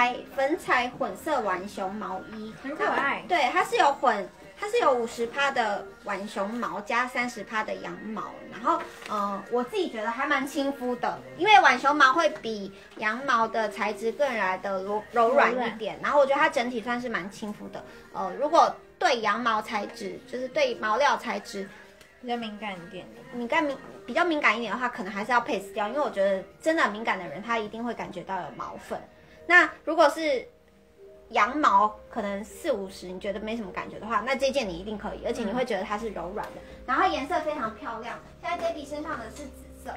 彩粉彩混色浣熊毛衣，很可爱。对，它是有混，它是有五十帕的浣熊毛加三十帕的羊毛，然后呃，我自己觉得还蛮亲肤的，因为浣熊毛会比羊毛的材质更来的柔柔软一点，然后我觉得它整体算是蛮亲肤的。呃，如果对羊毛材质，就是对毛料材质比较敏感一点的，敏感敏比较敏感一点的话，可能还是要 pass 掉，因为我觉得真的敏感的人，他一定会感觉到有毛粉。那如果是羊毛，可能四五十，你觉得没什么感觉的话，那这件你一定可以，而且你会觉得它是柔软的，然后颜色非常漂亮。现在 Debbie 身上的是紫色，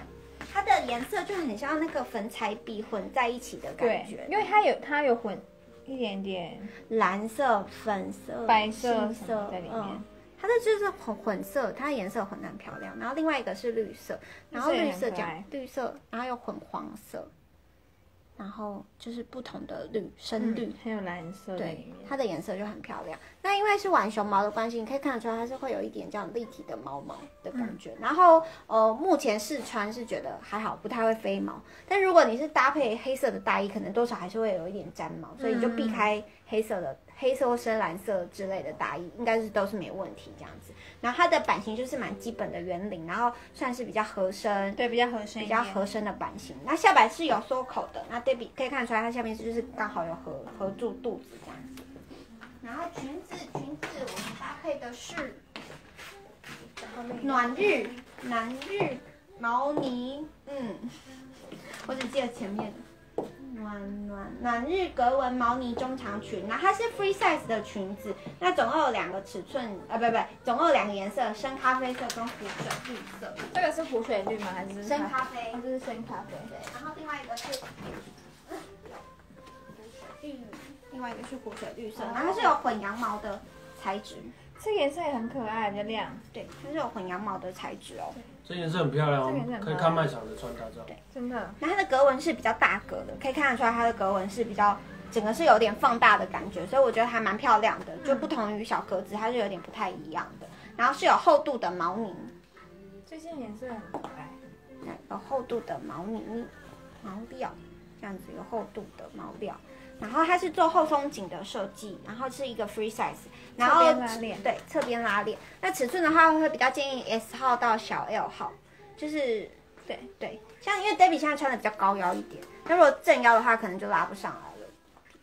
它的颜色就很像那个粉彩笔混在一起的感觉，因为它有它有混一点点蓝色、粉色、白色色在里面。它的就是混混色，它的颜色混很漂亮。然后另外一个是绿色，然后绿色讲绿色，然后又混黄色。然后就是不同的绿，深绿，还有蓝色，对，它的颜色就很漂亮。那因为是玩熊毛的关系，你可以看得出来它是会有一点这样立体的毛毛的感觉。然后呃，目前试穿是觉得还好，不太会飞毛。但如果你是搭配黑色的大衣，可能多少还是会有一点粘毛，所以你就避开黑色的。黑色或深蓝色之类的大衣，应该是都是没问题这样子。然后它的版型就是蛮基本的圆领，然后算是比较合身，对，比较合身，比较合身的版型。那下摆是有缩口的，那对比可以看出来，它下面是就是刚好有合合住肚子这样子。然后裙子，裙子我们搭配的是暖日暖日毛呢，嗯，我只记得前面。暖暖暖日格纹毛呢中长裙，那它是 free size 的裙子，那总共有两个尺寸，啊不不，总共有两个颜色，深咖啡色跟湖水绿色。这个是湖水绿吗？还是深咖啡？这是深咖啡。对，然后另外一个是湖水绿，另外一个是湖水绿色，然后它是有混羊毛的材质。这颜色也很可爱，比较亮。对，它是有混羊毛的材质哦。这颜色很漂亮哦，可以看卖场的穿搭照。对，真的。那它的格纹是比较大格的，可以看得出来它的格纹是比较整个是有点放大的感觉，所以我觉得还蛮漂亮的。就不同于小格子，它是有点不太一样的。然后是有厚度的毛呢，这件颜色很可爱。有厚度的毛呢毛料，这样子有厚度的毛料。然后它是做后松紧的设计，然后是一个 free size，然后对侧边拉链。那尺寸的话会比较建议 S 号到小 L 号，就是对对，像因为 Debbie 现在穿的比较高腰一点，那如果正腰的话可能就拉不上来了。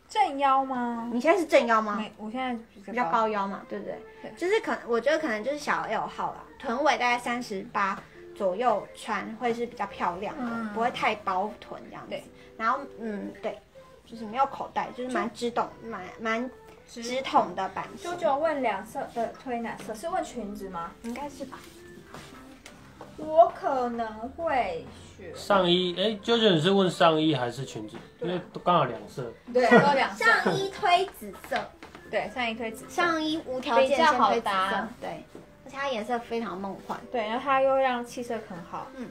正腰吗？你现在是正腰吗？没，我现在比较高腰嘛，对不对？对，就是可能我觉得可能就是小 L 号啦，臀围大概三十八左右穿会是比较漂亮的，不会太包臀这样子。然后嗯对。就是没有口袋，就是蛮直筒、蛮蛮直筒的版型。舅舅问两色的推哪色？是问裙子吗？应该是吧。我可能会选上衣。哎，舅舅你是问上衣还是裙子？因为刚好两色。对，都两色。上衣推紫色。对，上衣推紫。上衣无条件先推紫色。对，而且它颜色非常梦幻。对，然后它又让气色很好。嗯。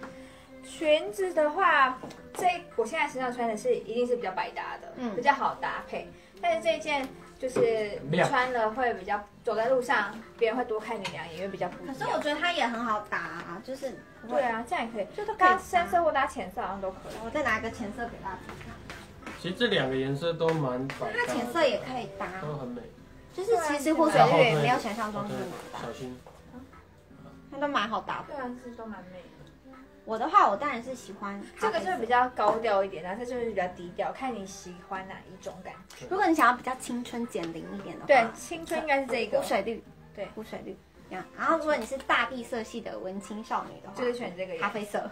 裙子的话，这我现在身上穿的是一定是比较百搭的，嗯，比较好搭配。但是这一件就是穿了会比较走在路上，别人会多看你两眼，因为比较不一样。可是我觉得它也很好搭，啊就是对啊，这样也可以，就是搭深色或搭浅色好像都可以。我再拿一个浅色给大家看。其实这两个颜色都蛮百搭，它浅色也可以搭，都很美。就是其实湖水绿没有想象中那么搭，小心。它都蛮好搭的，对啊，其实都蛮美。我的话，我当然是喜欢这个，就是比较高调一点，然后它就是比较低调，看你喜欢哪一种感觉。如果你想要比较青春减龄一点的话，对，青春应该是这个湖水绿，对，湖水绿。然后如果你是大地色系的文青少女的话，就是选这个咖啡色。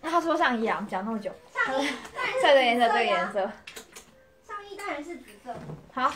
那他说上衣啊，讲那么久，上衣，这个颜色，这个颜色，上衣当然是紫色。好。